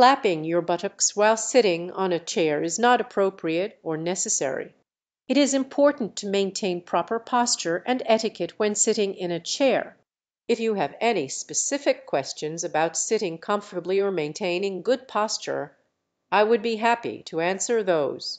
Clapping your buttocks while sitting on a chair is not appropriate or necessary. It is important to maintain proper posture and etiquette when sitting in a chair. If you have any specific questions about sitting comfortably or maintaining good posture, I would be happy to answer those.